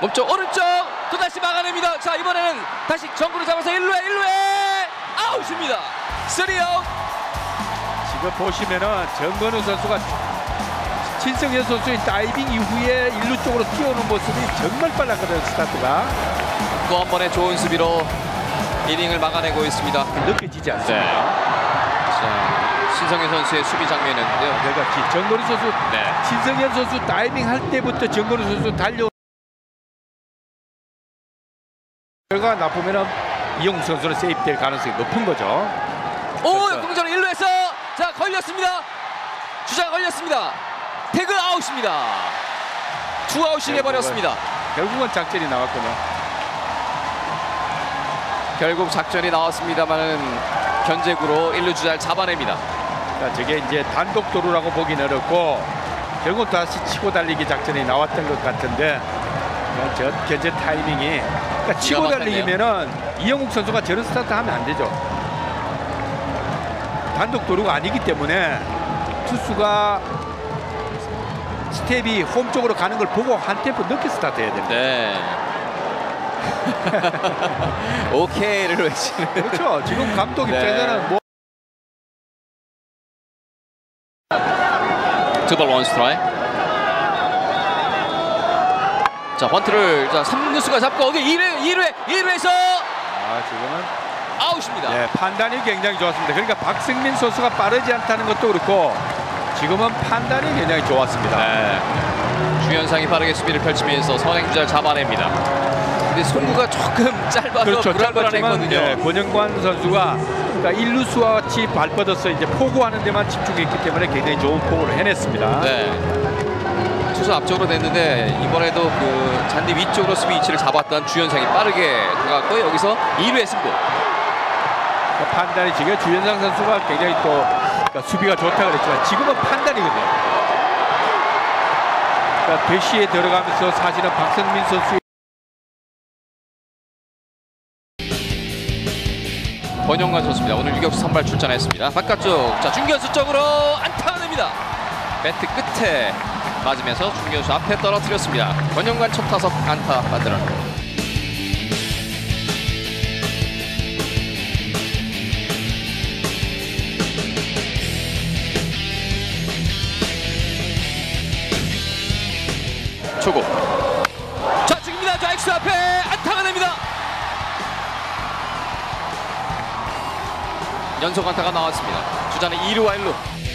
몸쪽 오른쪽 또다시 막아냅니다. 자 이번에는 다시 정구를 잡아서 1루에 1루에 아웃입니다. 3아웃 지금 보시면은 정건우 선수가 신성현 선수의 다이빙 이후에 일루 쪽으로 뛰어오는 모습이 정말 빨랐거든요 스타트가 또 한 번의 좋은 수비로 이닝을 막아내고 있습니다. 느껴지지 않습니다. 네. 자 신성현 선수의 수비 장면인데요. 내가 지- 정건우 선수 네. 신성현 선수 다이빙 할 때부터 정건우 선수 달려 결과가 나쁘면은 이영욱 선수는 세이프될 가능성이 높은 거죠. 오 그렇죠. 공전 1루에서 자 걸렸습니다. 주자 걸렸습니다. 태그 아웃입니다. 투 아웃이 돼버렸습니다. 결국은 작전이 나왔군요. 결국 작전이 나왔습니다만은 견제구로 1루 주자를 잡아냅니다. 자, 저게 이제 단독 도루라고 보기는 어렵고 결국 다시 치고 달리기 작전이 나왔던 것 같은데 저 견제 타이밍이 그러니까 치고. 달리기면은 이영욱 선수가 저런 스타트 하면 안 되죠. 단독 도루가 아니기 때문에 투수가 스텝이 홈 쪽으로 가는 걸 보고 한 템포 늦게 스타트 해야 됩니다. 네. 오케이를 외치는 그렇죠. 지금 감독 네. 입장에서는 뭐 투볼 원 스트라이크. 자 번트를 자 3루수가 잡고 어디 2루 2루에 2루에서 아, 지금은 아웃입니다. 네, 판단이 굉장히 좋았습니다. 그러니까 박승민 선수가 빠르지 않다는 것도 그렇고 지금은 판단이 굉장히 좋았습니다. 네. 주현상이 빠르게 수비를 펼치면서 선행주자를 잡아냅니다. 근데 송구가 조금 짧아서 그렇죠. 불안불안했거든요. 네, 권영관 선수가 그러니까 일루수와 같이 발뻗어서 이제 포구하는 데만 집중했기 때문에 굉장히 좋은 포구를 해냈습니다. 네. 투수 앞쪽으로 냈는데 이번에도 그 잔디 위쪽으로 수비 위치를 잡았던 주현상이 빠르게 들어갔고 여기서 2루에 승부. 그러니까 판단이 지금 주현상 선수가 굉장히 또 그러니까 수비가 좋다 그랬지만 지금은 판단이거든요. 그러니까 대시에 들어가면서 사실은 박성민 선수 권영관 선수입니다. 오늘 유격수 선발 출전했습니다. 바깥쪽 자 중견수 쪽으로 안타가 냅니다. 배트 끝에 맞으면서 중견수 앞에 떨어뜨렸습니다. 권영관 첫 타석 안타 자 지금입니다. 자 엑스 앞에 안타가 냅니다. 연속 안타가 나왔습니다. 주자는 2루와 1루.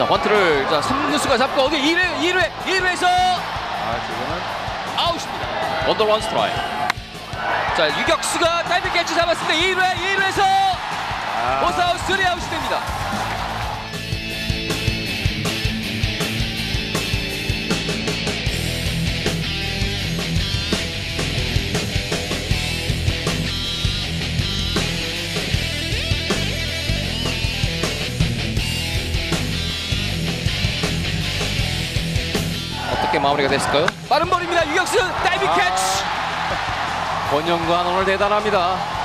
자, 번트를 자, 3루수가 잡고 어디 2루 2루에 2루에서 아, 지금은 아웃입니다. 원더 원 스트라이크. 자, 유격수가 타이밍 캐치 잡았습니다. 2루에 2루에서 아, 오사웃 3아웃이 됩니다. 어떻게 마무리가 됐을까요? 빠른 볼입니다. 유격수 다이빙 캐치. 권영관 오늘 대단합니다.